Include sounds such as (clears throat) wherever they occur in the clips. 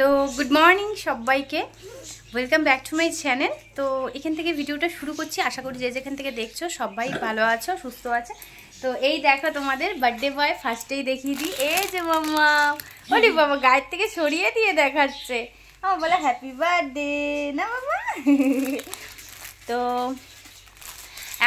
তো good morning সবাইকে। Welcome back to my channel তো এখান থেকে ভিডিওটা শুরু করছি। আশা করি যে যেখান থেকে দেখছ সবাই ভালো আছো, সুস্থ আছে। তো এই দেখো তোমাদের বার্থডে বয় ফার্স্টেই দেখিয়ে দিই। এ যে মাম্মা। ওরে বাবা, গায়ের থেকে সরিয়ে দিয়ে দেখাচ্ছে। আমার বলে হ্যাপি বার্থডে না বাবা তো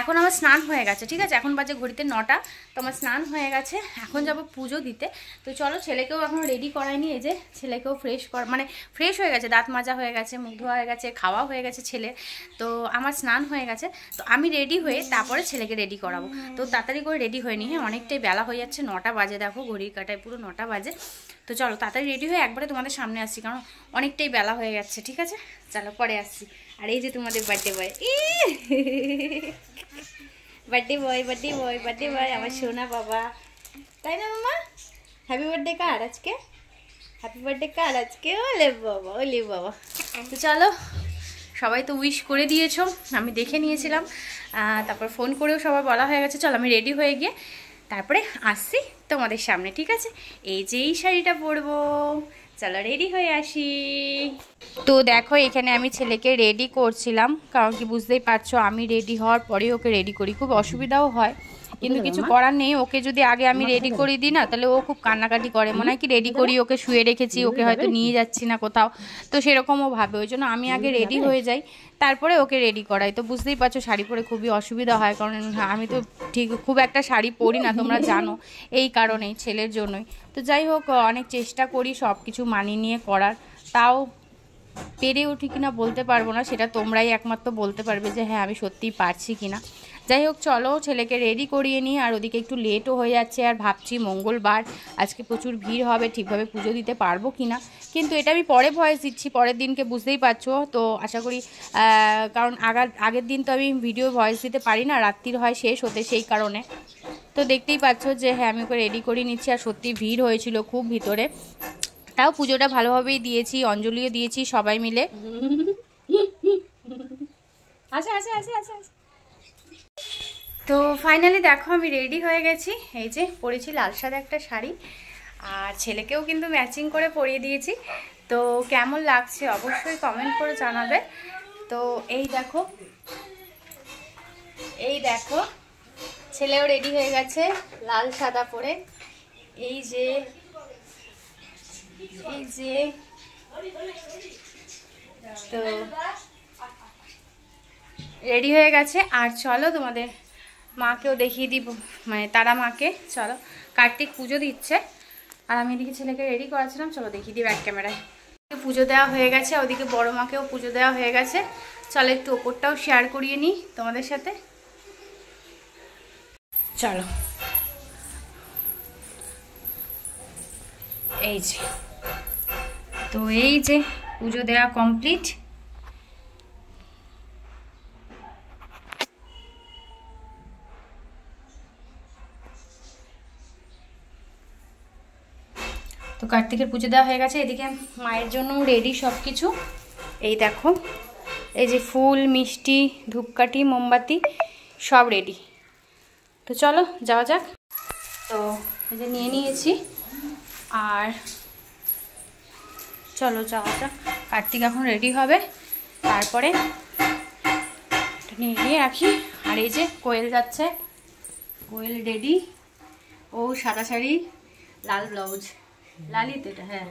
এখন আমার স্নান হয়ে গেছে, ঠিক আছে? এখন বাজে ঘড়িতে নটা, তো আমার স্নান হয়ে গেছে। এখন যাব পুজো দিতে। তো চলো, ছেলেকেও এখন রেডি করায়নি এই যে ছেলেকেও ফ্রেশ কর মানে ফ্রেশ হয়ে গেছে, দাঁত মাজা হয়ে গেছে, মুখ ধোয়া হয়ে গেছে খাওয়া হয়ে গেছে ছেলে। তো আমার স্নান হয়ে গেছে। তো আমি রেডি হয়ে তারপরে ছেলেকে রেডি করাবো। তো তাড়াতাড়ি করে রেডি হয়নি হ্যাঁ? অনেকটাই বেলা হয়ে যাচ্ছে, নটা বাজে, দেখো, ঘড়ির কাটায় পুরো নটা বাজে। তো চলো তাড়াতাড়ি রেডি হয়ে একবারে তোমাদের সামনে আসছি, কারণ অনেকটাই বেলা হয়ে গেছে, ঠিক আছে? চলো পরে আসছি। আর এই যে তোমাদের birthday boy birthday boy birthday boy birthday boy আমার সোনা বাবা। তাই না, মামা? হ্যাপি বার্থডে কার আজকে? হ্যাপি বার্থডে কার আজকে? ওলে বাবা ওলে বাবা। তো চলো, সবাই তো উইশ করে দিয়েছ, আমি দেখে নিয়েছিলাম। তারপর ফোন করেও সবাই বলা হয়ে গেছে, চলো আমি রেডি হয়ে গিয়ে তারপরে আসছি তোমাদের সামনে, ঠিক আছে? এই যে এই শাড়িটা পরবো। চলো রেডি হয়ে আসি। তো দেখো, এখানে আমি ছেলেকে রেডি করছিলাম। কারণ কি বুঝতেই পারছ, আমি রেডি হওয়ার পরে ওকে রেডি করি। খুব অসুবিধাও হয়। কিন্তু কিছু করার নেই ওকে যদি আগে আমি রেডি করে দিই না তাহলে ও খুব কান্নাকাটি করে। মনে হয় কি রেডি করি ওকে শুয়ে রেখেছি ওকে হয়তো নিয়ে যাচ্ছি না কোথাও। তো সেরকমও ভাবে ওই জন্য আমি আগে রেডি হয়ে যাই তারপরে ওকে রেডি করাই। তো বুঝতেই পারছ শাড়ি পরে খুবই অসুবিধা হয় কারণ আমি তো ঠিক খুব একটা শাড়ি পরি না তোমরা জানো এই কারণেই ছেলের জন্যই। তো যাই হোক অনেক চেষ্টা করি সব কিছু মানিয়ে নিয়ে করার। তাও পেরে উঠি কিনা বলতে পারব না সেটা তোমরাই একমাত্র বলতে পারবে যে হ্যাঁ আমি সত্যিই পারছি কিনা। যাই হোক, চলো ছেলেকে রেডি করিয়ে নিই, আর ওদিকে একটু লেটও হয়ে যাচ্ছে, আর ভাবছি মঙ্গলবার, আজকে প্রচুর ভিড় হবে, ঠিকভাবে পুজো দিতে পারব কি না কিন্তু এটা আমি পরে ভয়েস দিচ্ছি, পরের দিনকে বুঝতেই পারছ। তো আশা করি কারণ আগার আগের দিন তো আমি ভিডিও ভয়েস দিতে পারি না, রাত্রির হয় শেষ হতে সেই কারণে। তো দেখতেই পাচ্ছ যে হ্যাঁ আমি ওকে রেডি করে নিচ্ছি, আর সত্যি ভিড় হয়েছিল খুব ভিতরে। তাও পুজোটা ভালোভাবেই দিয়েছি, অঞ্জলিও দিয়েছি সবাই মিলে। আচ্ছা আচ্ছা আচ্ছা আচ্ছা তো ফাইনালি দেখো আমি রেডি হয়ে গেছি। এই যে পরেছি লাল সাদা একটা শাড়ি। আর ছেলেকেও কিন্তু ম্যাচিং করে পরিয়ে দিয়েছি। তো কেমন লাগছে অবশ্যই কমেন্ট করে জানাবে। তো এই দেখো এই দেখো, ছেলেও রেডি হয়ে গেছে লাল সাদা পরে। এই যে এই যে, তো রেডি হয়ে গেছে। আর চলো তোমাদের মাকেও দেখিয়ে দিব। মানে তারা মাকে। চলো, কার্তিক পুজো দিচ্ছে। আর আমি এদিকে ছেলেকে রেডি করাছিলাম চলো দেখিয়ে দিই ব্যাক ক্যামেরায় পুজো দেওয়া হয়ে গেছে। ওদিকে বড় মাকেও পুজো দেওয়া হয়ে গেছে। চলো, একটু ওপরটাও শেয়ার করিয়ে নিই তোমাদের সাথে। চলো। এই যে। তো এই যে পুজো দেওয়া কমপ্লিট কার্তিকের পুজো দেওয়া হয়ে গেছে। এদিকে মায়ের জন্য রেডি সব কিছু এই দেখো, এই যে ফুল, মিষ্টি, ধূপকাঠি, মোমবাতি, সব রেডি তো চলো, যাওয়া যাক। তো এই যে নিয়ে নিয়েছি। আর চলো, যাওয়া যাক। কার্তিক এখন রেডি হবে। তারপরে নিয়ে গিয়ে রাখি। আর এই যে কোয়েল যাচ্ছে। কোয়েল রেডি ও সাদা শাড়ি, লাল ব্লাউজ। লালই তো এটা হ্যাঁ।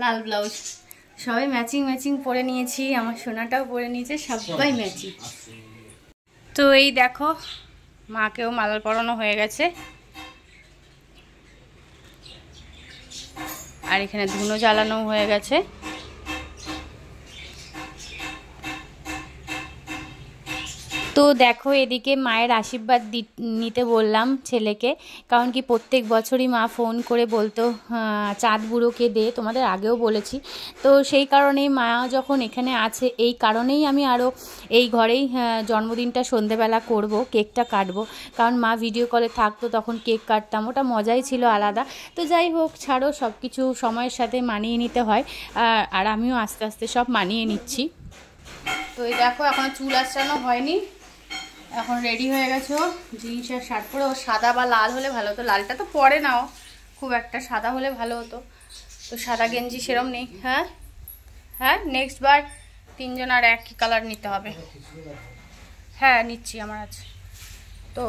লাল ব্লাউজ। সবাই ম্যাচিং ম্যাচিং পরে নিয়েছি আমার সোনাটাও পরে নিয়েছে সবাই ম্যাচিং তো এই দেখো মাকেও মালাল পরানো হয়ে গেছে। আর এখানে ধুনো জ্বালানো হয়ে গেছে। তো দেখো, এদিকে মায়ের আশীর্বাদ নিতে বললাম ছেলেকে। কারণ কি প্রত্যেক বছরই মা ফোন করে বলতো চাঁদ বুড়োকে দে। তোমাদের আগেও বলেছি। তো সেই কারণেই মা যখন এখানে আছে, এই কারণেই আমি আরও এই ঘরেই জন্মদিনটা সন্ধেবেলা করব, কেকটা কাটবো। কারণ মা ভিডিও কলে থাকতো, তখন কেক কাটতাম। ওটা মজাই ছিল আলাদা। তো যাই হোক, ছাড়ো সব কিছু সময়ের সাথে মানিয়ে নিতে হয়। আর- আর আমিও আস্তে আস্তে সব মানিয়ে নিচ্ছি। তো এই দেখো, এখন চুল আসানো হয়নি। এখন রেডি হয়ে গেছো জিন্স আর শার্ট পরে। ও সাদা বা লাল হলে ভালো হতো। লালটা তো পরে নাও খুব একটা সাদা হলে ভালো হতো। তো সাদা গেঞ্জি সেরম নেই। হ্যাঁ? হ্যাঁ? নেক্সট বার তিনজন আর একই কালার নিতে হবে। হ্যাঁ নিচ্ছি আমার আছে তো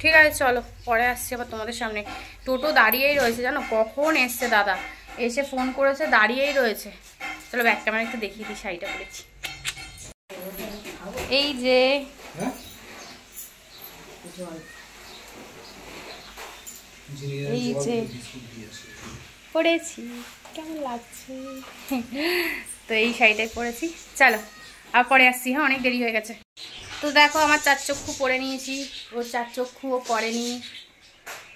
ঠিক আছে, চলো। পরে আসছি আবার তোমাদের সামনে। টোটো দাঁড়িয়েই রয়েছে, জানো? কখন এসছে দাদা? এসে ফোন করেছে, দাঁড়িয়েই রয়েছে। চলো ব্যাক ক্যামেরা একটু দেখিয়ে দিই, শাড়িটা পরেছি। এই যে এই যে পরেছি কেমন লাগছে? তো এই শাড়িটাই পরেছি চলো আর পরে আসছি হ্যাঁ অনেক দেরি হয়ে গেছে। তো দেখো আমার চার চক্ষু পরে নিয়েছি ওর চার চক্ষুও পরেনি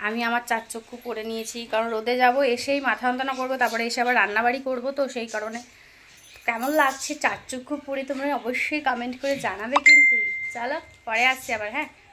আমি আমার চার চক্ষু পরে নিয়েছি কারণ রোদে যাব এসেই মাথা যন্ত্রণা করব তারপরে এসে আবার রান্নাবাড়ি করব তো সেই কারণে। কেমন লাগছে চার চক্ষু পরে তোমরা অবশ্যই কমেন্ট করে জানাবে কিন্তু। চলো পরে আসছি আবার হ্যাঁ।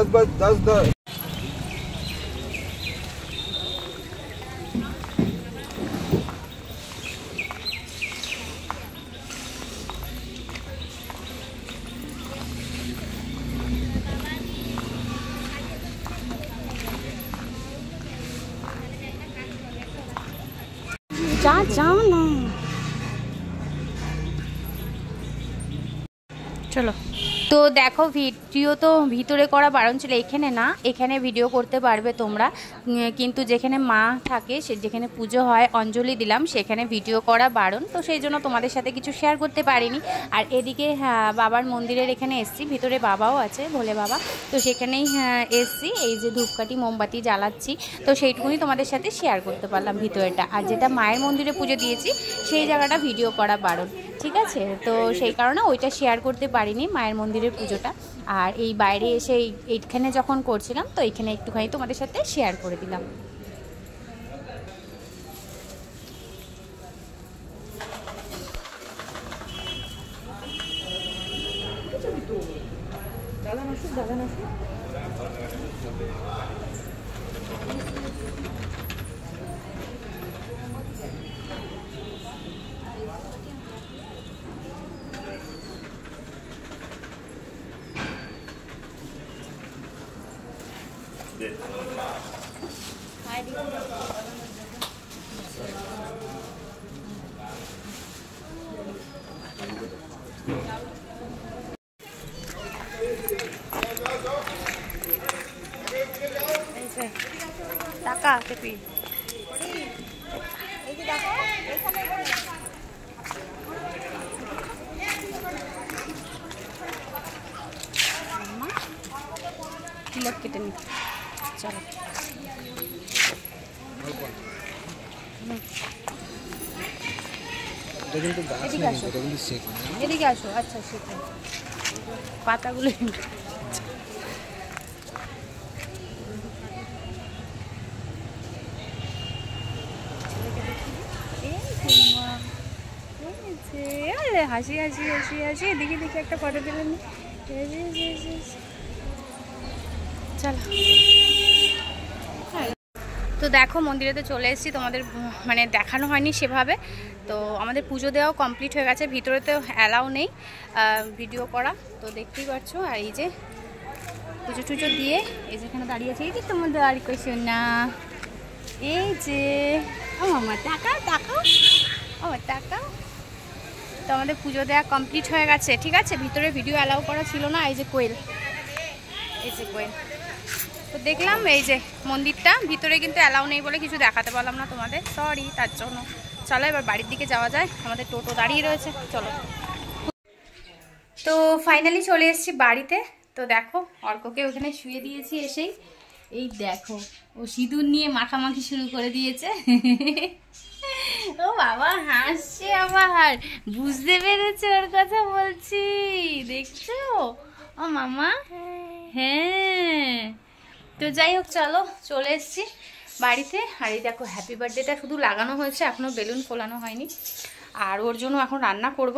that's but that's the দেখো ভিডিও তো ভিতরে করা বারণ ছিল। এখানে না এখানে ভিডিও করতে পারবে তোমরা। কিন্তু যেখানে মা থাকে সে যেখানে পুজো হয় অঞ্জলি দিলাম সেখানে ভিডিও করা বারণ। তো সেই জন্য তোমাদের সাথে কিছু শেয়ার করতে পারিনি। আর এদিকে হ্যাঁ, বাবার মন্দিরের এখানে এসছি ভিতরে বাবাও আছে ভোলে বাবা। তো সেখানেই হ্যাঁ, এসছি এই যে ধূপকাঠি মোমবাতি জ্বালাচ্ছি। তো সেইটুকুনি তোমাদের সাথে শেয়ার করতে পারলাম ভিতরেটা। আর যেটা মায়ের মন্দিরে পুজো দিয়েছি সেই জায়গাটা ভিডিও করা বারণ। ঠিক আছে? তো সেই কারণে ওইটা শেয়ার করতে পারিনি মায়ের মন্দিরের পুজোটা। আর এই বাইরে এসে এই- এইখানে যখন করছিলাম, তো এইখানে একটুখানি তোমাদের সাথে শেয়ার করে দিলাম। টাকা টেপি। তিলক কেটে নি চলো। এদিকে আসো। আচ্ছা সেটা পাতাগুলো হাসি হাসি হাসি হাসি। এদিকে দেখি একটা ফটো দিলেন চলো। তো দেখো মন্দিরেতে চলে এসেছি। তোমাদের মানে দেখানো হয়নি সেভাবে। তো আমাদের পুজো দেওয়াও কমপ্লিট হয়ে গেছে। ভিতরে তো অ্যালাউ নেই ভিডিও করা। তো দেখতেই পাচ্ছ আর এই যে পুজো টুজো দিয়ে এই যেখানে দাঁড়িয়ে আছে। এই যে তোমাদের আর কিছু না। এই যে আমার টাকা টাকা আমার টাকা তো আমাদের পুজো দেওয়া কমপ্লিট হয়ে গেছে, ঠিক আছে? ভিতরে ভিডিও অ্যালাউ করা ছিল না, এই যে কোয়েল। এই যে কোয়েল। তো দেখলাম এই যে মন্দিরটা, ভিতরে কিন্তু অ্যালাউ নেই বলে কিছু দেখাতে পারলাম না তোমাদের। সরি তার জন্য। চলো এবার বাড়ির দিকে যাওয়া যায়, আমাদের টোটো দাঁড়িয়ে রয়েছে, চলো। তো ফাইনালি চলে এসেছি বাড়িতে। তো দেখো, অর্ককে ওখানে শুয়ে দিয়েছি এসেই। এই দেখো, ও সিঁদুর নিয়ে মাখামাখি শুরু করে দিয়েছে। (laughs) ও বাবা, হাসছে আবার। বুঝতে পেরেছে ওর কথা বলছি। দেখছ? ও মামা? হ্যাঁ। তো যাই হোক, চলো, চলে এসছি বাড়িতে। আর এই দেখো হ্যাপি বার্থডেটা শুধু লাগানো হয়েছে এখনও বেলুন ফোলানো হয়নি। আর ওর জন্য এখন রান্না করব।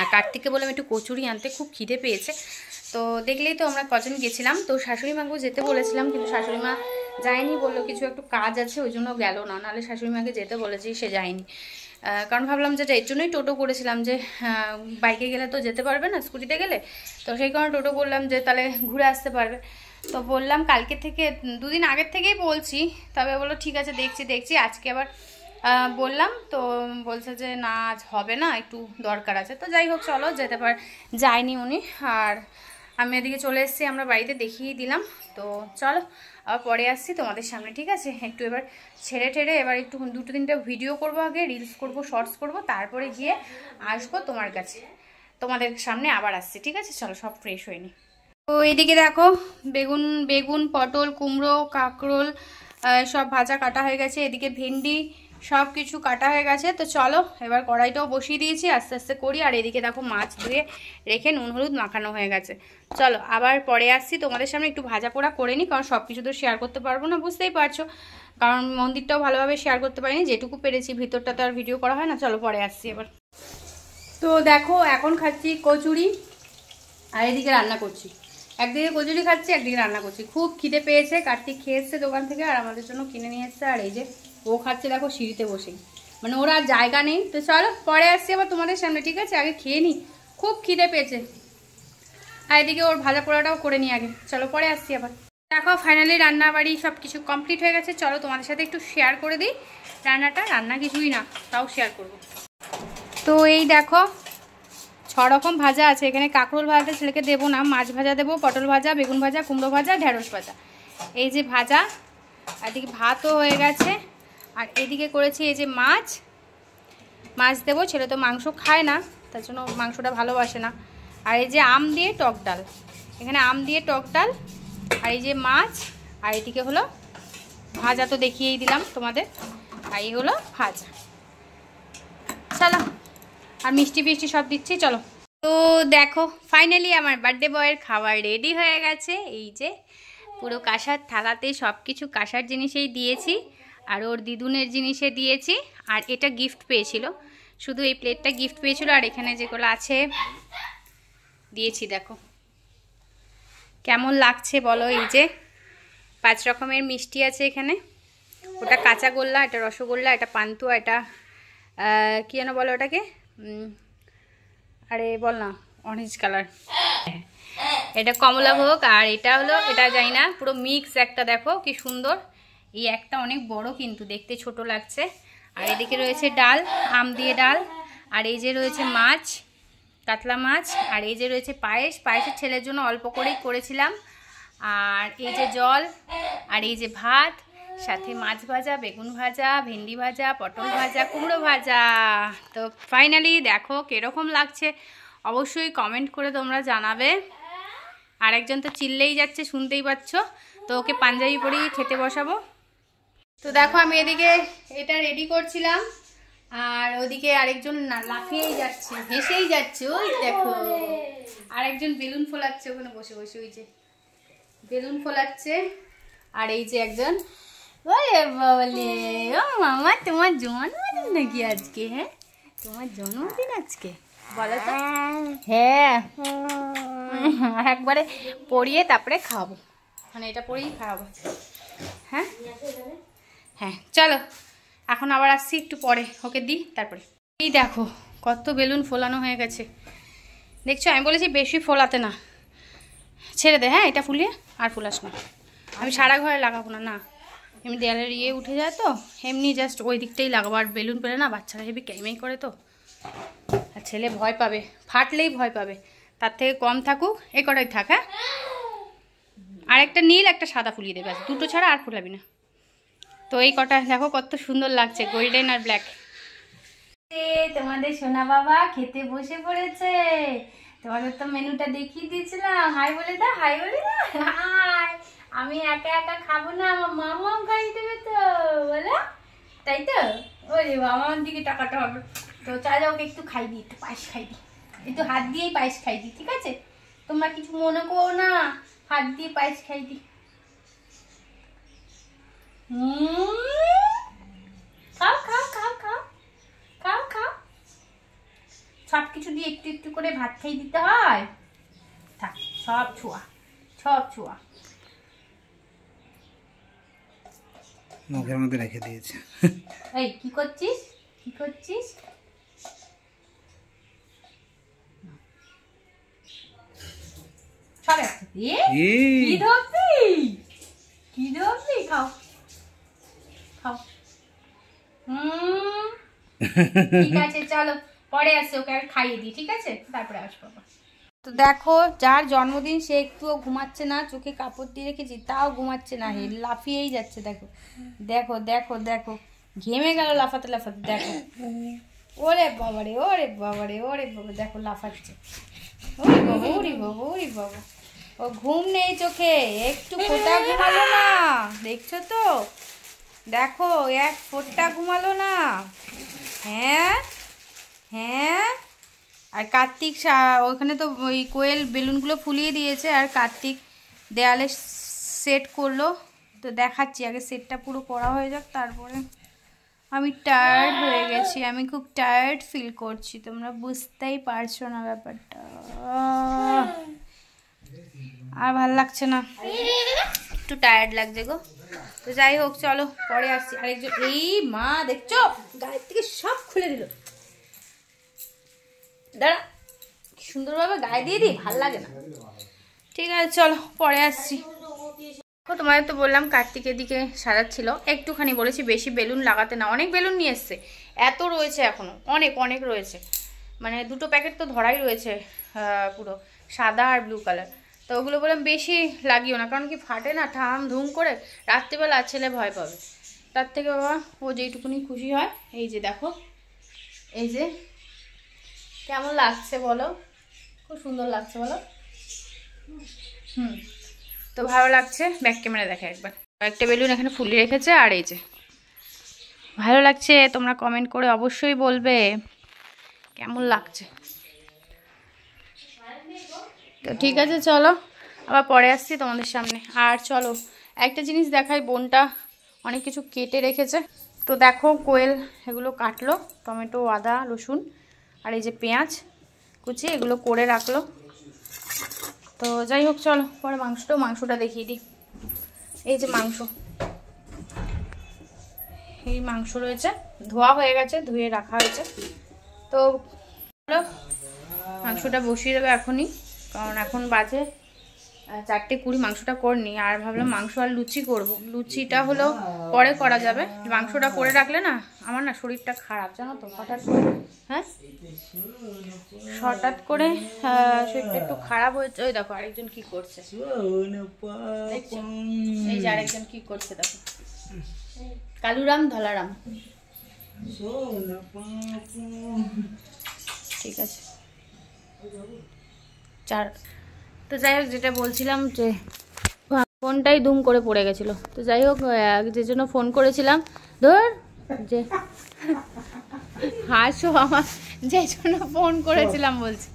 আর কার্তিককে বললাম একটু কচুরি আনতে, খুব খিদে পেয়েছে। তো দেখলেই তো আমরা কজন গেছিলাম। তো শাশুড়ি মাকেও যেতে বলেছিলাম, কিন্তু শাশুড়ি মা যায়নি, বলল কিছু একটু কাজ আছে, ওই জন্য গেল না। নাহলে শাশুড়ি মাকে যেতে বলেছি, সে যায়নি। কারণ ভাবলাম যে এর জন্যই টোটো করেছিলাম যে বাইকে গেলে তো যেতে পারবে না স্কুটিতে গেলে। তো সেই কারণে টোটো করলাম যে, তাহলে ঘুরে আসতে পারবে। তো বললাম কালকে থেকে, দুদিন আগের থেকেই বলছি, তবে বলল ঠিক আছে, দেখছি দেখছি, আজকে আবার বললাম তো বলছে যে না, আজ হবে না, একটু দরকার আছে। তো যাই হোক, চলো, যেতে পার, যায়নি উনি। আর আমি এদিকে চলে এসেছি, আমরা বাড়িতে দেখিয়ে দিলাম। তো চলো, আবার পরে আসছি তোমাদের সামনে, ঠিক আছে? একটু এবার ছেড়ে ঠেড়ে এবার একটু দুটো তিনটে ভিডিও করব আগে রিলস করব শর্টস করব, তারপরে গিয়ে আসব তোমার কাছে। তোমাদের সামনে আবার আসছি, ঠিক আছে? চলো, সব ফ্রেশ হয়ে নি। তো এদিকে দেখো, বেগুন বেগুন, পটল, কুমড়ো, কাঁকরোল সব ভাজা কাটা হয়ে গেছে। এদিকে ভেন্ডি সব কিছু কাটা হয়ে গেছে। তো চলো, এবার কড়াইটাও বসিয়ে দিয়েছি। আস্তে আস্তে করি। আর এদিকে দেখো, মাছ ধুয়ে রেখে নুন, হলুদ মাখানো হয়ে গেছে। চলো, আবার পরে আসছি। তোমাদের সামনে একটু ভাজা পোড়া করে নিই, কারণ সব কিছু তো শেয়ার করতে পারব না, বুঝতেই পারছ। কারণ মন্দিরটাও ভালোভাবে শেয়ার করতে পারিনি, যেটুকু পেরেছি। ভিতরটা তো আর ভিডিও করা হয় না। চলো, পরে আসছি এবার। তো দেখো, এখন খাচ্ছি কচুরি, আর এদিকে রান্না করছি। একদিকে কচুরি খাচ্ছি, একদিকে রান্না করছি। খুব খিদে পেয়েছে, কার্তিক খেয়ে এসছে দোকান থেকে, আর আমাদের জন্য কিনে নিয়ে এসছে। আর এই যে ও খাচ্ছে দেখো সিঁড়িতে বসেই। মানে ওরা জায়গা নেই। তো চলো, পরে আসছি আবার তোমাদের সামনে, ঠিক আছে? আগে খেয়ে নিই খুব খিদে পেয়েছে। আর এদিকে ওর ভাজা পোড়াটাও করে নিই আগে। চলো, পরে আসছি আবার। দেখো ফাইনালি রান্না বাড়ি সব কিছু কমপ্লিট হয়ে গেছে। চলো, তোমাদের সাথে একটু শেয়ার করে দিই। রান্নাটা রান্না কিছুই না, তাও শেয়ার করব। তো এই দেখো ছ রকম ভাজা আছে। এখানে কাঁকরোল ভাজা, ছেলেকে দেবো না। মাছ ভাজা দেবো, পটল ভাজা, বেগুন ভাজা, কুমড়ো ভাজা, ঢেঁড়স ভাজা। এই যে ভাজা এদিকে ভাতও হয়ে গেছে। আর এদিকে করেছি এই যে মাছ। মাছ দেবো, ছেলে তো মাংস খায় না, তার জন্য মাংসটা ভালোবাসে না। আর এই যে আম দিয়ে টক ডাল, এখানে আম দিয়ে টক ডাল, আর এই যে মাছ, আর এদিকে হলো ভাজা তো দেখিয়েই দিলাম তোমাদের, আর এই হলো ভাজা। চলো, আর মিষ্টি ফিষ্টি সব দিচ্ছি, চলো। তো দেখো ফাইনালি আমার বার্থডে বয়ের খাবার রেডি হয়ে গেছে। এই যে পুরো কাঁসার থালাতে সব কিছু কাঁসার জিনিসেই দিয়েছি। আর ওর দিদুনের জিনিসে দিয়েছি, আর এটা গিফট পেয়েছিল। শুধু এই প্লেটটা গিফট পেয়েছিল, আর এখানে যেগুলো আছে, দিয়েছি, দেখো। কেমন লাগছে বলো? এই যে পাঁচ রকমের মিষ্টি আছে এখানে। ওটা কাঁচা গোল্লা, এটা রসগোল্লা, এটা পান্তুয়া, এটা কী যেন বলো ওটাকে? আরে বল না অরেঞ্জ কালার এটা কমলা ভোগ, আর এটা হলো, এটা জানি না, পুরো মিক্স একটা, দেখো, কি সুন্দর। এই একটা অনেক বড় কিন্তু, দেখতে ছোট লাগছে। আর এদিকে রয়েছে ডাল, আম দিয়ে ডাল। আর এই যে রয়েছে মাছ, কাতলা মাছ। আর এই যে রয়েছে পায়েস, পায়েসের ছেলের জন্য অল্প করেই করেছিলাম। আর এই যে জল, আর এই যে ভাত, সাথে মাছ ভাজা, বেগুন ভাজা, ভেন্ডি ভাজা, পটল ভাজা, কুমড়ো ভাজা। তো ফাইনালি দেখো কীরকম লাগছে। অবশ্যই কমেন্ট করে তোমরা জানাবে। আরেকজন তো চিল্লেই যাচ্ছে, শুনতেই পাচ্ছ। তো ওকে পাঞ্জাবি পরেই খেতে বসাবো। তো দেখো আমি এদিকে এটা রেডি করছিলাম আর ওদিকে আরেকজন না লাফিয়েই যাচ্ছে হেসেই যাচ্ছে ওই দেখো। আরেকজন বেলুন ফোলাচ্ছে ওখানে বসে বসে ওই যে বেলুন ফোলাচ্ছে আর এই যে একজন ওরে বলে ও মামা তোমার জন্মদিন নাকি আজকে হ্যাঁ? তোমার জন্মদিন আজকে বলো তো। হ্যাঁ একবারে পরিয়ে তারপরে খাওয়াবো মানে এটা পরেই খাওয়াবো। হ্যাঁ? হ্যাঁ চলো। এখন আবার আসছি, একটু পরে। ওকে দিই, তারপরে। এই দেখো, কত বেলুন ফোলানো হয়ে গেছে। দেখছ, আমি বলেছি বেশি ফোলাতে না। ছেড়ে দে হ্যাঁ এটা ফুলিয়ে আর ফুলাস না। আমি সারা ঘরে লাগাবো না না। এমনি দেয়ালের ইয়ে উঠে যায় তো, এমনি জাস্ট ওই দিকটাই লাগাবো। আর বেলুন পেলে না, বাচ্চারা হেবি ক্যামেই করে তো। আর ছেলে ভয় পাবে, ফাটলেই ভয় পাবে। তার থেকে কম থাকুক, এ কটাই থাক হ্যাঁ? আর একটা নীল, একটা সাদা ফুলিয়ে দেবে। দুটো ছাড়া আর ফুলাবি না। তো এই কটা, দেখো কত সুন্দর লাগছে গোল্ডেন আর ব্ল্যাক তোমাদের সোনা বাবা খেতে বসে পড়েছে। তোমাদের তো মেনুটা দেখিয়ে দিয়েছিলাম। হাই বলে দা হাই বলে দা হাই, আমি একা একা খাব না, আমার মামাও খাইয়ে দেবে তো, বলো। তাই তো? ওরে বাবা দিকে টাকাটা হবে। তো চাইলে ওকে একটু খাই দিই, একটু পায়েস খাই দিই। একটু হাত দিয়েই পায়েস খাই দিই, ঠিক আছে? তোমরা কিছু মনে করো না, হাত দিয়ে পায়েস খাই দিই। খাও খাও খাও খাও। খাও খাও। সব কিছু দিয়ে একটু একটু করে ভাত খাই দিতে হয়। থাক সব ছোঁয়া সব ছোঁয়া। মুখের মধ্যে রেখে দিয়েছে। এই কি করছিস? কি করছিস? সব কি ধরবি কি ধরবি খাও। খাও। হুম। ঠিক (laughs) আছে চলো পরে আসছে ওকে আর খাইয়ে দিই ঠিক আছে? তারপরে আসব তো দেখো যার জন্মদিন সে একটুও ঘুমাচ্ছে না চোখে কাপড় দিয়ে রেখেছি তাও ঘুমাচ্ছে না হে লাফিয়েই যাচ্ছে দেখো। দেখো দেখো দেখো ঘেমে গেল লাফাতে লাফাতে দেখো। ওরে বাবারে ওরে বাবারে ওরে বাবা দেখো লাফাচ্ছে। ওরে বাবা ওরে বাবা ওরে বাবা। ও ঘুম নেই চোখে একটু ফোটা ঘুমালো না দেখছ তো? দেখো, এক ফোটটা ঘুমালো না। হ্যাঁ? হ্যাঁ? আর কার্তিক ওখানে তো ওই কোয়েল বেলুনগুলো ফুলিয়ে দিয়েছে, আর কার্তিক দেয়ালে সেট করল। তো দেখাচ্ছি, আগে সেটটা পুরো করা হয়ে যাক, তারপরে আমি টায়ার্ড হয়ে গেছি, আমি খুব টায়ার্ড ফিল করছি, তোমরা বুঝতেই পারছ না ব্যাপারটা। আর ভালো লাগছে না? একটু টায়ার্ড লাগছে গো। তো যাই হোক, চলো, পরে আসছি। আরেকজন, এই মা, দেখছ? গায়ের থেকে সব খুলে দিল। দাঁড়া সুন্দরভাবে গায়ে দিয়ে দিই? ভালো লাগে না। ঠিক আছে, চলো, পরে আসছি। তোমাদের তো বললাম কার্তিকের দিকে সাজাচ্ছিল একটুখানি বলেছি, বেশি বেলুন লাগাতে না। অনেক বেলুন নিয়ে এসছে। এত রয়েছে এখনও। অনেক অনেক রয়েছে। মানে দুটো প্যাকেট তো ধরাই রয়েছে পুরো। সাদা আর ব্লু কালার তো ওগুলো বললাম বেশি লাগিও না, কারণ কি ফাটে না, ঠাম ধুম করে রাত্রিবেলা ছেলে ভয় পাবে। তার থেকে বাবা, ও যেইটুকুনি খুশি হয়, এই যে দেখো, এই যে, কেমন লাগছে বলো? খুব সুন্দর লাগছে বলো? হুম, তো ভালো লাগছে ব্যাক ক্যামেরা দেখে একবার। কয়েকটা বেলুন এখানে ফুলিয়ে রেখেছে, আর এই যে। ভালো লাগছে, তোমরা কমেন্ট করে অবশ্যই বলবে। কেমন লাগছে? তো ঠিক আছে, চলো। আবার পরে আসছি তোমাদের সামনে। আর চলো, একটা জিনিস দেখাই, বোনটা অনেক কিছু কেটে রেখেছে। তো দেখো, কোয়েল এগুলো কাটলো, টমেটো, আদা, রসুন, আর এই যে পেঁয়াজ কুচি, এগুলো করে রাখল। তো যাই হোক, চলো, পরে মাংসটাও মাংসটা দেখিয়ে দিই। এই যে মাংস। এই মাংস রয়েছে, ধোয়া হয়ে গেছে, ধুয়ে রাখা হয়েছে। তো মাংসটা বসিয়ে দেবো এখনই। কারণ এখন বাজে চারটে কুড়ি, মাংসটা করনি আর ভাবলাম মাংস আর লুচি করব। লুচিটা হলো পরে করা যাবে। মাংসটা করে রাখলে না, আমার না শরীরটা খারাপ, জানো তো, হঠাৎ করে হ্যাঁ? হঠাৎ করে শরীরটা একটু খারাপ হয়েছে। ওই দেখো, আরেকজন কি করছে? এই যে আরেকজন কি করছে, দেখো। কালুরাম, ধলারাম। ঠিক আছে। চার তো যাই হোক, যেটা বলছিলাম যে, ফোনটাই দুম করে পড়ে গেছিল। তো যাই হোক যে জন্য ফোন করেছিলাম, ধর, যে, হাসো আমার, যে জন্য ফোন করেছিলাম বলছি।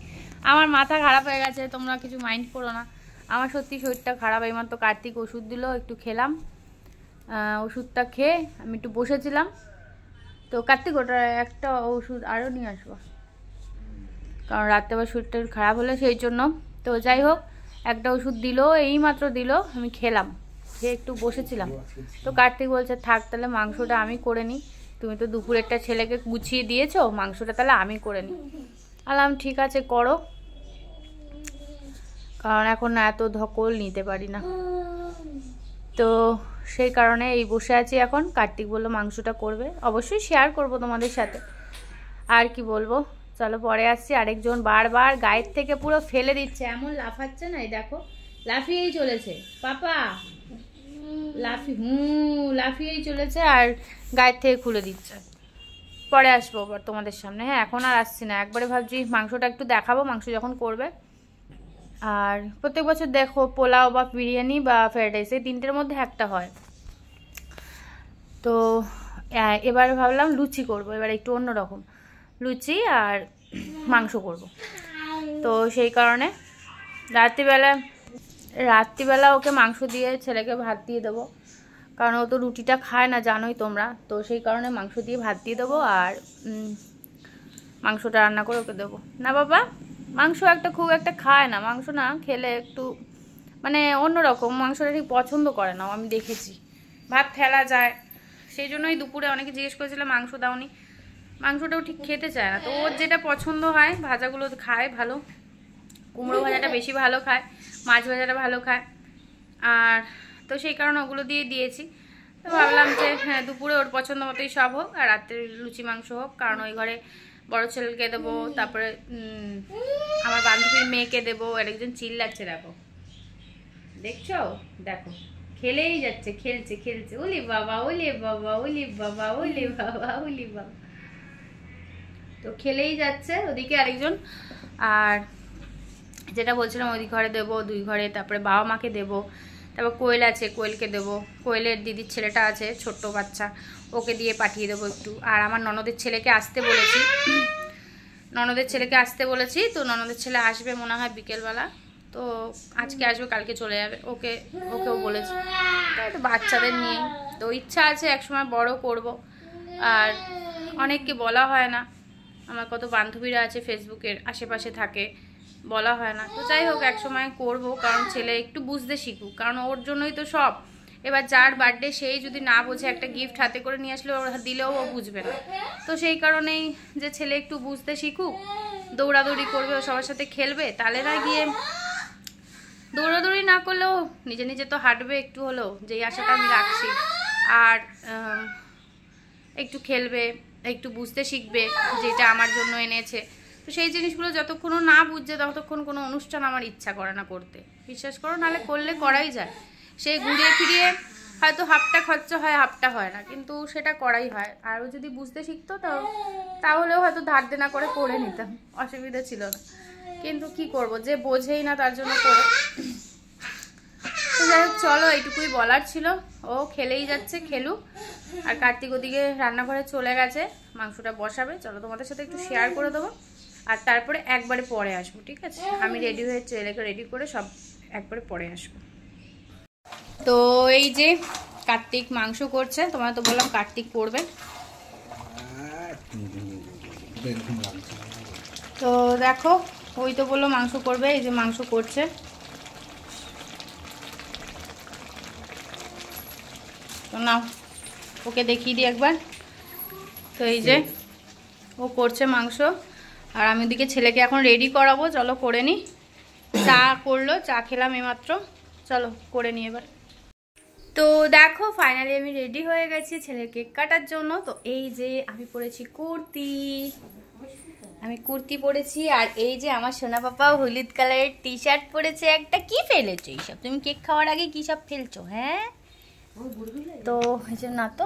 আমার মাথা খারাপ হয়ে গেছে, তোমরা কিছু মাইন্ড করো না। আমার সত্যি শরীরটা খারাপ, এইমাত্র কার্তিক ওষুধ দিল, একটু খেলাম। ওষুধটা খেয়ে আমি একটু বসেছিলাম। তো কার্তিক, ওটা একটা ওষুধ আরও নিয়ে আসব। কারণ রাত্রে আবার শরীরটা খারাপ হলে সেই জন্য। তো যাই হোক, একটা ওষুধ দিল, এই মাত্র দিল, আমি খেলাম। খেয়ে একটু বসেছিলাম। তো কার্তিক বলছে, থাক তাহলে মাংসটা আমি করে নিই। তুমি তো দুপুরেরটা ছেলেকে গুছিয়ে দিয়েছ, মাংসটা তাহলে আমি করে নিই। আলাম, ঠিক আছে, করো। কারণ এখন এত ধকল নিতে পারি না। তো সেই কারণে এই বসে আছি এখন। কার্তিক বলল, মাংসটা করবে। অবশ্যই শেয়ার করব তোমাদের সাথে। আর কি বলব? চলো পরে আসছি, আরেকজন বারবার গায়ের থেকে পুরো ফেলে দিচ্ছে। এমন লাফাচ্ছে না, এই দেখো। লাফিয়েই চলেছে। পাপা! লাফি, হুম, লাফিয়েই চলেছে আর গায়ের থেকে খুলে দিচ্ছে। পরে আসব আবার তোমাদের সামনে। হ্যাঁ এখন আর আসছি না। একবারে ভাবছি মাংসটা একটু দেখাবো, মাংস যখন করবে। আর প্রত্যেক বছর দেখো, পোলাও বা বিরিয়ানি বা ফ্রাইড রাইস, এই তিনটের মধ্যে একটা হয়। তো এবার ভাবলাম লুচি করব, এবার একটু অন্যরকম। লুচি আর মাংস করব। তো সেই কারণে রাত্রিবেলা রাত্রিবেলা ওকে মাংস দিয়ে ছেলেকে ভাত দিয়ে দেবো। কারণ ও তো রুটিটা খায় না, জানোই তোমরা। তো সেই কারণে মাংস দিয়ে ভাত দিয়ে দেবো আর মাংসটা রান্না করে ওকে দেবো। না বাবা, মাংস একটা খুব একটা খায় না। মাংস না খেলে একটু মানে অন্যরকম, মাংসটা ঠিক পছন্দ করে না। আমি দেখেছি। ভাত ফেলা যায়। সেই জন্যই দুপুরে অনেকে জিজ্ঞেস করেছিল, মাংস দাওনি? মাংসটাও ঠিক খেতে চায় না। তো ওর যেটা পছন্দ হয়, ভাজাগুলো খায় ভালো। কুমড়ো ভাজাটা বেশি ভালো খায়, মাছ ভাজাটা ভালো খায়। আর তো সেই কারণে ওগুলো দিয়ে দিয়েছি। তো ভাবলাম যে হ্যাঁ দুপুরে ওর পছন্দ মতোই সব হোক, আর রাত্রে লুচি মাংস হোক। কারণ ওই ঘরে বড় ছেলেকে দেবো, তারপরে আমার বান্ধবীর মেয়েকে দেবো, আর একজন চিল্লাচ্ছে, দেখো। দেখছ? দেখো। খেলেই যাচ্ছে, খেলছে খেলছে। ওলি বাবা ওলি বাবা ওলি বাবা ওলি বাবা ওলি বাবা। তো খেলেই যাচ্ছে ওদিকে আরেকজন। আর যেটা বলছিলাম ওই ঘরে দেবো, দুই ঘরে, তারপরে বাবা মাকে দেবো, তারপর কোয়েল আছে, কোয়েলকে দেবো। কোয়েলের দিদির ছেলেটা আছে, ছোট্ট বাচ্চা, ওকে দিয়ে পাঠিয়ে দেবো একটু। আর আমার ননদের ছেলেকে আসতে বলেছি। ননদের ছেলেকে আসতে বলেছি, তো ননদের ছেলে আসবে মনে হয় বিকেলবেলা। তো আজকে আসবে, কালকে চলে যাবে। ওকে, ওকেও বলেছি। তো বাচ্চাদের নিয়ে। তো ইচ্ছা আছে একসময় বড় করব। আর অনেককে বলা হয় না। আমার কত বান্ধবীরা আছে ফেসবুকের আশেপাশে থাকে, বলা হয় না। তো যাই হোক একসময় করব, কারণ ছেলে একটু বুঝতে শিখুক। কারণ ওর জন্যই তো সব। এবার যার বার্থডে সেই যদি না বোঝে একটা গিফট হাতে করে নিয়ে আসলে ওর দিলেও ও বুঝবে না। তো সেই কারণেই যে ছেলে একটু বুঝতে শিখুক, দৌড়াদৌড়ি করবে, ও সবার সাথে খেলবে, তাহলে না গিয়ে দৌড়াদৌড়ি না করলেও নিজে নিজে তো হাঁটবে একটু হলেও, যেই আশাটা আমি রাখছি। আর একটু খেলবে একটু বুঝতে শিখবে যেটা আমার জন্য এনেছে। তো সেই জিনিসগুলো যতক্ষণ না বুঝছে, ততক্ষণ কোনো অনুষ্ঠান আমার ইচ্ছা করে না করতে। বিশ্বাস করো, নাহলে করলে করাই যায়। সেই ঘুরিয়ে ফিরিয়ে হয়তো হাফটা খরচা হয়, হাফটা হয় না, কিন্তু সেটা করাই হয়। আরও যদি বুঝতে শিখতো তাও তাহলেও হয়তো ধার দেনা করে করে নিতাম। অসুবিধা ছিল না। কিন্তু কি করব, যে বোঝেই না তার জন্য করে। তো যাই হোক, চলো, এইটুকুই বলার ছিল। ও খেলেই যাচ্ছে, খেলুক। আর কার্তিক ওদিকে রান্নাঘরে চলে গেছে, মাংসটা বসাবে। চলো, তোমাদের সাথে একটু শেয়ার করে দেবো। আর তারপরে একবারে পরে আসব, ঠিক আছে? আমি রেডি হয়ে ছেলেকে রেডি করে সব একবারে পরে আসব। তো এই যে কার্তিক মাংস করছে, তোমার তো বললাম কার্তিক করবে তো দেখো, ওই তো বলল মাংস করবে, এই যে মাংস করছে। তো নাও, ওকে দেখিয়ে দিই একবার। তো এই যে, ও করছে মাংস। আর আমি ওদিকে ছেলেকে এখন রেডি করাবো, চলো করে নি। চা করল, চা খেলাম এইমাত্র। চলো, করে নি এবার। তো দেখো ফাইনালি আমি রেডি হয়ে গেছি ছেলের কেক কাটার জন্য। তো এই যে, আমি পরেছি কুর্তি। আমি কুর্তি পরেছি, আর এই যে আমার সোনা পাপা হলুদ কালারের টি শার্ট পরেছে। একটা কি ফেলেছো এইসব? তুমি কেক খাওয়ার আগে কি সব ফেলছো হ্যাঁ? তো এই যে না তো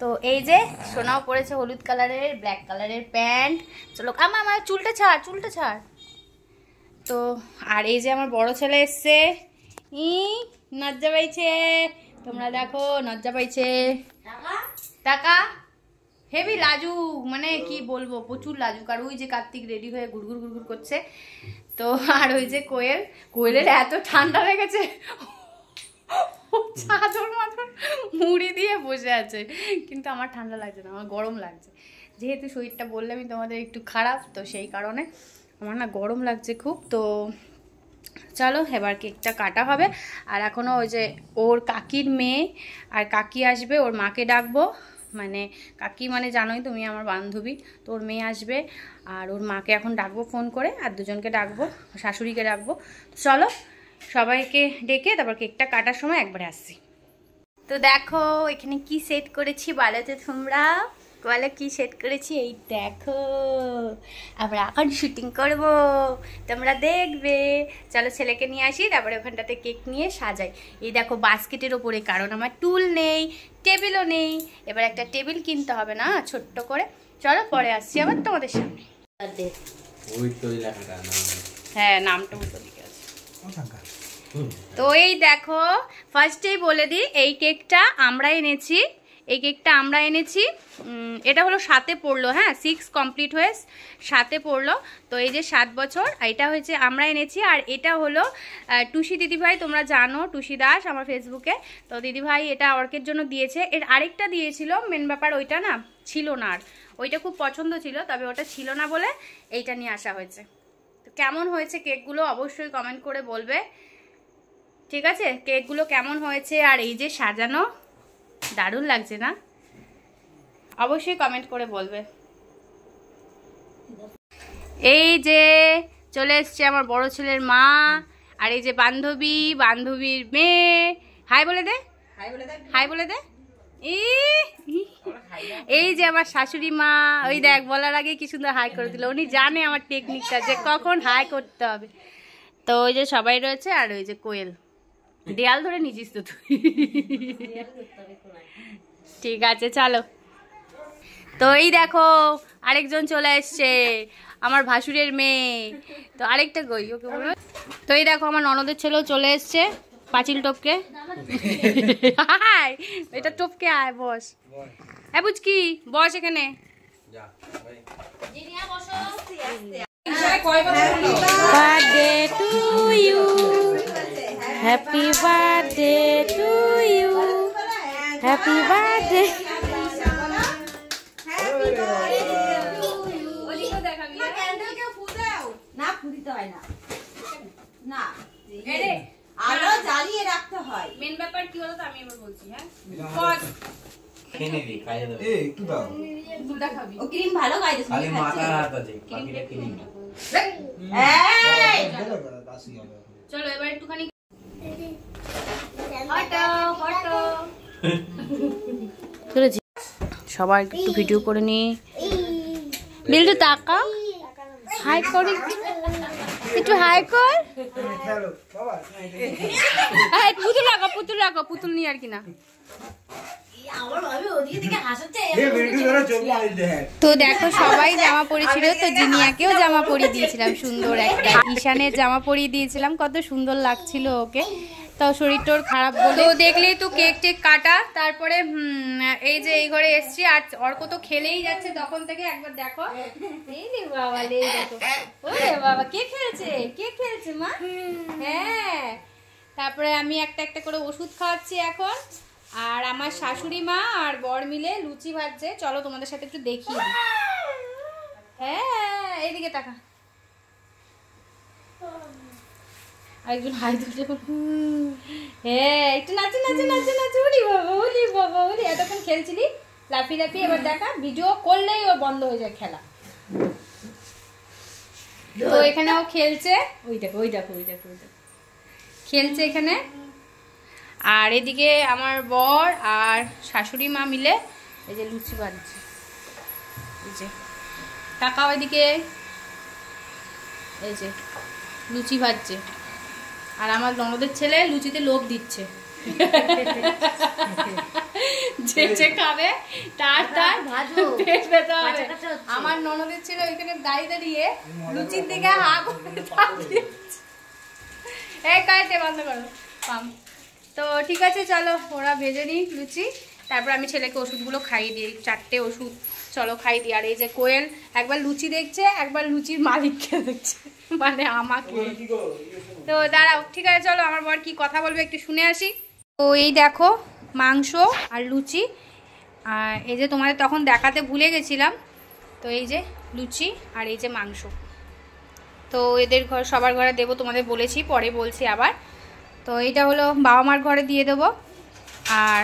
তো এই যে সোনাও পরেছে হলুদ কালারের ব্ল্যাক কালারের প্যান্ট। চলো আমার আমার চুলটা ছাড় চুলটা ছাড়। তো আর এই যে আমার বড় ছেলে এসছে। ই নজ্জা পাইছে। তোমরা দেখো নজ্জা পাইছে। টাকা? হেভি লাজু মানে কি বলব প্রচুর লাজুক আর ওই যে কার্তিক রেডি হয়ে ঘুরঘুর ঘুরঘুর করছে। তো আর ওই যে কোয়েল কোয়েলের এত ঠান্ডা লেগেছে। চাদর মাদর মুড়ি দিয়ে বসে আছে। কিন্তু আমার ঠান্ডা লাগছে না, আমার গরম লাগছে। যেহেতু শরীরটা বললে আমি তোমাদের একটু খারাপ, তো সেই কারণে আমার না গরম লাগছে খুব, তো চলো এবার কেকটা কাটা হবে। আর এখনও ওই যে ওর কাকির মেয়ে আর কাকি আসবে, ওর মাকে ডাকবো। মানে কাকি মানে জানোই তুমি আমার বান্ধবী, তো ওর মেয়ে আসবে। আর ওর মাকে এখন ডাকবো ফোন করে, আর দুজনকে ডাকবো, শাশুড়িকে ডাকবো। চলো সবাইকে ডেকে তারপর কেকটা কাটার সময় একবারে আসছি। তো দেখো এখানে কি সেট করেছি বলো তো তোমরা? বলো কি সেট করেছি? এই দেখো আমরা এখন শুটিং করব। তোমরা দেখবে। চলো ছেলেকে নিয়ে আসি তারপরে ওখানটাতে কেক নিয়ে সাজাই। এই দেখো বাস্কেটের ওপরে কারণ আমার টুল নেই টেবিলও নেই। এবার একটা টেবিল কিনতে হবে না ছোট্ট করে। চলো পরে আসছি আবার তোমাদের সামনে। হ্যাঁ নামটা উল্টো দিকে আছে। তো এই দেখো ফার্স্টেই বলে দিই, এই কেকটা আমরা এনেছি, এই কেকটা আমরা এনেছি এটা হলো সাতে পড়ল হ্যাঁ সিক্স কমপ্লিট হয়ে সাতে পড়ল। তো এই যে সাত বছর এটা হয়েছে আমরা এনেছি, আর এটা হলো টুসি দিদিভাই, তোমরা জানো, টুসি দাস আমার ফেসবুকে তো দিদিভাই এটা অর্কের জন্য দিয়েছে। এর আরেকটা দিয়েছিল মেন ব্যাপার ওইটা না, ছিল না আর। ওইটা খুব পছন্দ ছিল, তবে ওটা ছিল না বলে এইটা নিয়ে আসা হয়েছে। তো কেমন হয়েছে কেকগুলো অবশ্যই কমেন্ট করে বলবে। ঠিক আছে? কেকগুলো কেমন হয়েছে আর এই যে সাজানো দারুণ লাগছে না? অবশ্যই কমেন্ট করে বলবে। এই যে চলে এসছে আমার বড় ছেলের মা আর এই যে বান্ধবী বান্ধবীর মেয়ে। হাই বলে দে। হাই বলে দে। এই যে আমার শাশুড়ি মা ওই দেখ বলার আগে কি সুন্দর হাই করে দিল। উনি জানে আমার টেকনিকটা যে কখন হাই করতে হবে। তো ওই যে সবাই রয়েছে আর ওই যে কোয়েল। দেয়াল ধরে নিছিস তো তুই। ঠিক আছে, চলো। তো এই দেখো, আরেকজন চলে এসছে, আমার ভাসুরের মেয়ে। তো আরেকটা গই ওকে বলো। তো এই দেখো, আমার ননদের ছেলেও চলে এসছে, পাঁচিল টপকে। এটা টপকে, আয়, বস। হ্যাঁ বুঝকি, বস এখানে। Happy birthday to you happy birthday না ফুরিতে হয় না না। আলো জ্বালিয়ে রাখতে হয়। মেন ব্যাপার কি হলো তো আমি এবার বলছি হ্যাঁ? খেয়ে নিবি খাইয়ে দেবো। এই একটু দাও। দুধটা খাবি। ও ক্রিম ভালো গাইতে খালি মাথার হাত আছে বাকিটা খেয়ে নিবি। এই! বাসি হবে। চলো এবার একটুখানি সবার একটু ভিডিও করে নি। বিল্টু তাকা হাই কর। একটু। হাই কর। পুতুল রাখো পুতুল রাখো পুতুল নিয়ে আর কি না এই ভিডিও ধরে চোখ মারি দেখ তো দেখো সবাই জামা পরেছিল তো জিনিয়াকেও জামা পরিয়ে দিয়েছিলাম। সুন্দর একটা। ঈশানের জামা পরিয়ে দিয়েছিলাম কত সুন্দর লাগছিল ওকে। তো শরীরটা ওর খারাপ বলে তো দেখলেই তো কেক টেক কাটা তারপরে এই যে এই ঘরে এসছি আর অর্ক তো খেলেই যাচ্ছে তখন থেকে একবার দেখো। এই রে বাবা রে ওরে বাবা কে খেলছে? কে খেলছে মা? হ্যাঁ। তারপরে আমি একটা একটা করে ওষুধ খাওয়াচ্ছি এখন। আর আমার শাশুড়ি মা আর বর মিলে লুচি ভাজছে। চলো তোমাদের সাথে একটু দেখি। হ্যাঁ এইদিকে তাকা। আরেকজন হাই তুলছে। হ্যাঁ একটু নাচে নাচে নাচে নাচে। উড়ি বাবা উড়ি বাবা, উড়ি। এতক্ষণ খেলছিলি? লাফি লাফি, এবার দেখা। ভিডিও করলেই ও বন্ধ হয়ে যায় খেলা। তো এখানে ও খেলছে। ওই দেখো ওই দেখো ওই দেখো ওই দেখো। খেলছে এখানে। আর এদিকে আমার বর আর শাশুড়ি মা মিলে এই যে লুচি বানাচ্ছে। এই যে। টাকাও এদিকে এই যে লুচি ভাজছে। আর আমার ননদের ছেলে লুচিতে লোভ দিচ্ছে। যে যে খাবে তার তার পেট পেতে হবে। আমার ননদের ছেলে ওইখানে দাঁড়িয়ে দাঁড়িয়ে লুচির দিকে হা করে। এই কাটে বন্ধ করো। পাম। তো ঠিক আছে চলো ওরা ভেজে নিই লুচি। তারপর আমি ছেলেকে ওষুধগুলো খাইয়ে দিই চারটে ওষুধ চলো খাই দিই। আর এই যে কোয়েল একবার লুচি দেখছে একবার লুচির মালিককে দেখছে মানে আমাকে। তো দাঁড়াও ঠিক আছে চলো আমার বর কি কথা বলবে একটু শুনে আসি। তো এই দেখো মাংস আর লুচি। আর এই যে তোমাদের তখন দেখাতে ভুলে গেছিলাম তো এই যে লুচি আর এই যে মাংস। তো এদের ঘর সবার ঘরে দেবো তোমাদের বলেছি পরে বলছি আবার। তো এইটা হলো বাবা মার ঘরে দিয়ে দেবো। আর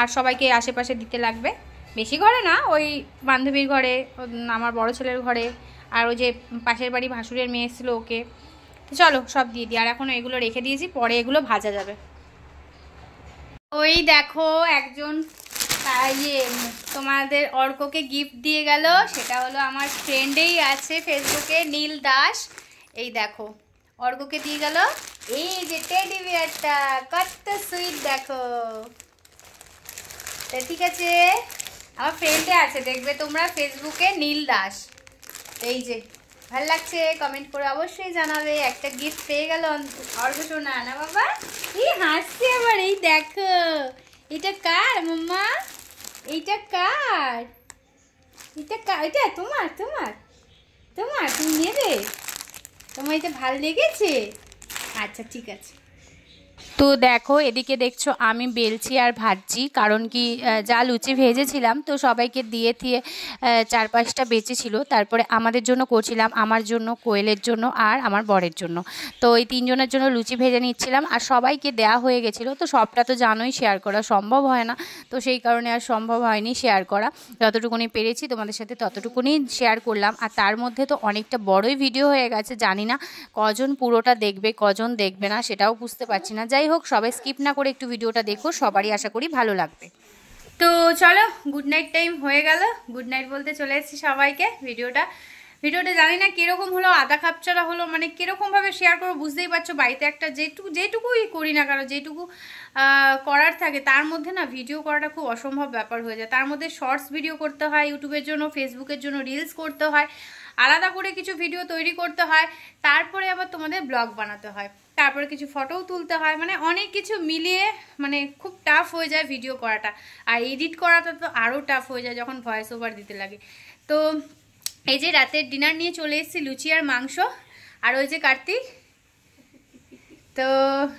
আর সবাইকে আশেপাশে দিতে লাগবে। বেশি ঘরে না, ওই বান্ধবীর ঘরে, আমার বড় ছেলের ঘরে, আর ওই যে পাশের বাড়ি ভাসুরের মেয়ে এসেছিল ওকে। তো চলো, সব দিয়ে দিই। আর এখন এগুলো রেখে দিয়েছি, পরে এগুলো ভাজা যাবে। ওই দেখো, একজন ইয়ে তোমাদের অর্ককে গিফট দিয়ে গেল। সেটা হলো আমার ফ্রেন্ডেই আছে ফেসবুকে নীল দাস। এই দেখো। অর্ককে দিয়ে গেল। এই যে টেডি বিয়ারটা কত সুইট দেখো। তা ঠিক আছে, আমার ফ্রেন্ডে আছে, দেখবে তোমরা ফেসবুকে নীল দাস। এই যে, ভালো লাগছে কমেন্ট করে অবশ্যই জানাবে, একটা গিফট পেয়ে গেল অর্ঘ শোনা না বাবা? এই হাসছে আবার, এই দেখো। এটা কার, মাম্মা? এইটা কার? এটা কার এটা তোমার তোমার তোমার, তুমি নেবে? তোমার এটা ভালো লেগেছে? আচ্ছা ঠিক আছে। তো দেখো, এদিকে দেখছ আমি বেলছি আর ভাজছি, কারণ কি যা লুচি ভেজেছিলাম, তো সবাইকে দিয়ে দিয়ে চার পাঁচটা বেঁচেছিল। তারপরে আমাদের জন্য করছিলাম আমার জন্য, কোয়েলের জন্য আর আমার বরের জন্য। তো এই তিনজনের জন্য লুচি ভেজে নিচ্ছিলাম আর সবাইকে দেয়া হয়ে গেছিল। তো সবটা তো জানোই শেয়ার করা সম্ভব হয় না। তো সেই কারণে আর সম্ভব হয়নি শেয়ার করা। যতটুকুনি পেরেছি তোমাদের সাথে ততটুকুনি শেয়ার করলাম। আর তার মধ্যে তো অনেকটা বড়ই ভিডিও হয়ে গেছে, জানি না কজন পুরোটা দেখবে, কজন দেখবে না, সেটাও বুঝতে পারছি না। যাই হোক, সবাই স্কিপ না করে একটু ভিডিওটা দেখো, সবারই আশা করি ভালো লাগবে। তো চলো গুড নাইট টাইম হয়ে গেল। গুড নাইট বলতে চলে এসেছি সবাইকে ভিডিওটা। ভিডিওটা জানি না কীরকম হলো, আধা খাপচারা হলো মানে কীরকমভাবে শেয়ার করব বুঝতেই পারছ, বাড়িতে একটা যেটুকু, যেটুকুই করি না কারণ যেটুকু করার থাকে, তার মধ্যে না ভিডিও করাটা খুব অসম্ভব ব্যাপার হয়ে যায়। তার মধ্যে শর্টস ভিডিও করতে হয় ইউটিউবের জন্য ফেসবুকের জন্য রিলস করতে হয়। আলাদা করে কিছু ভিডিও তৈরি করতে হয়, তারপরে আবার তোমাদের ব্লগ বানাতে হয়। তারপরে কিছু ফটোও তুলতে হয় মানে অনেক কিছু মিলিয়ে মানে খুব টাফ হয়ে যায় ভিডিও করাটা। আর এডিট করাটা তো আরও টাফ হয়ে যায় যখন ভয়েস ওভার দিতে লাগে। তো এই যে রাতের ডিনার নিয়ে চলে এসেছি লুচি আর মাংস, আর ওই যে কার্তিক, তো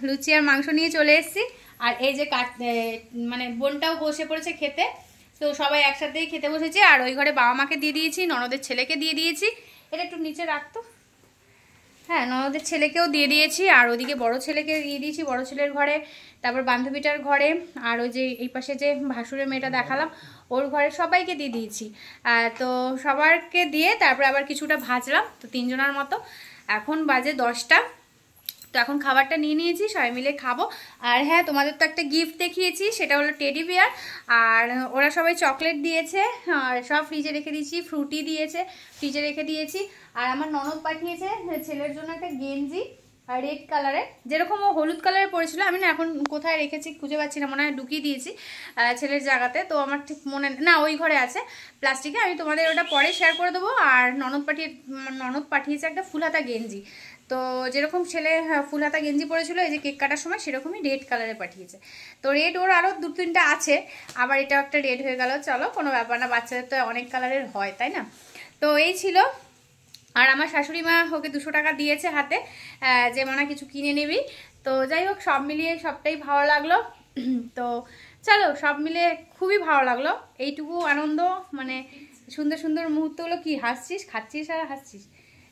লুচি আর মাংস নিয়ে চলে এসেছি। আর এই যে মানে বোনটাও বসে পড়েছে খেতে। তো সবাই একসাথেই খেতে বসেছি, আর ওই ঘরে বাবা মাকে দিয়ে দিয়েছি, ননদের ছেলেকে দিয়ে দিয়েছি। এটা একটু নিচে রাখতো হ্যাঁ ননদের ছেলেকেও দিয়ে দিয়েছি, আর ওদিকে বড় ছেলেকে দিয়ে দিয়েছি, বড় ছেলের ঘরে, তারপর বান্ধবীটার ঘরে, আর ওই যে এই পাশে যে ভাসুরের মেয়েটা দেখালাম, ওর ঘরে সবাইকে দিয়ে দিয়েছি। তো সবারকে দিয়ে তারপর আবার কিছুটা ভাজলাম, তো তিনজনের মতো। এখন বাজে দশটা। তো এখন খাবারটা নিয়ে নিয়েছি, সবাই মিলে খাব। আর হ্যাঁ তোমাদের তো একটা গিফট দেখিয়েছি, সেটা হলো টেডি বিয়ার আর ওরা সবাই চকলেট দিয়েছে, আর সব ফ্রিজে রেখে দিয়েছি ফ্রুটি দিয়েছে ফ্রিজে রেখে দিয়েছি। আর আমার ননদ পাঠিয়েছে, ছেলের জন্য একটা গেঞ্জি রেড কালারের যেরকম ও হলুদ কালারের পরেছিল, আমি না এখন কোথায় রেখেছি খুঁজে পাচ্ছি না, মনে হয় ঢুকিয়ে দিয়েছি ছেলের জায়গাতে। তো আমার ঠিক মনে না ওই ঘরে আছে প্লাস্টিকে আমি তোমাদের ওটা পরে শেয়ার করে দেবো। আর ননদ পাঠিয়ে, ননদ পাঠিয়েছে একটা ফুলহাতা গেঞ্জি। তো যেরকম ছেলে হ্যাঁ, ফুল হাতা গেঞ্জি পরেছিল এই যে কেক কাটার সময় সেরকমই রেড কালারে পাঠিয়েছে। তো রেড ওর আরও দু তিনটা আছে আবার এটা একটা রেড হয়ে গেল। চলো কোনো ব্যাপার না বাচ্চাদের তো অনেক কালারের হয় তাই না? তো এই ছিল। আর আমার শাশুড়ি মা ওকে দুশো টাকা দিয়েছে হাতে যে মানা কিছু কিনে নিবি। তো যাই হোক সব মিলিয়ে সবটাই ভালো লাগল। (clears throat) তো চলো সব মিলিয়ে খুবই ভালো লাগল। এইটুকু আনন্দ মানে সুন্দর সুন্দর মুহূর্তগুলো কি হাসছিস খাচ্ছিস আর হাসছিস?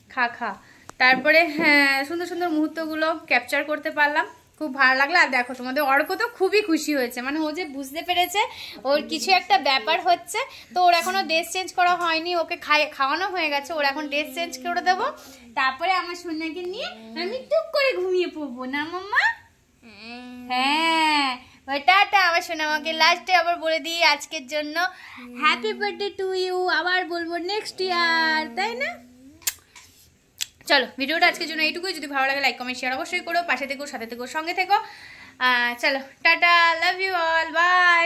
খা খা। তারপরে হ্যাঁ সুন্দর সুন্দর মুহূর্তগুলো ক্যাপচার করতে পারলাম। খুব ভালো লাগল। আর দেখো, তোমাদের অর্ক তো খুবই খুশি হয়েছে। মানে ও যে বুঝতে পেরেছে, ওর কিছু একটা ব্যাপার হচ্ছে, তো ওর এখনও ড্রেস চেঞ্জ করা হয়নি। ওকে খাই, খাওয়ানো হয়ে গেছে, ওর এখন ড্রেস চেঞ্জ করে দেবো। তারপরে আমার সোনাকে নিয়ে আমি টুক করে ঘুমিয়ে পড়ব। না, মাম্মা? হ্যাঁ। টাটা। আমার শোনা আমাকে লাস্টে আবার বলে দিই আজকের জন্য। হ্যাপি বার্থডে টু ইউ আবার বলব নেক্সট ইয়ার তাই না? চলো, ভিডিওটা আজকের জন্য এইটুকুই। যদি ভালো লাগে লাইক কমেন্ট শেয়ার অবশ্যই করো। পাশে থেকো, সাথে থেকো, সঙ্গে থেকো। চলো, tata love you all bye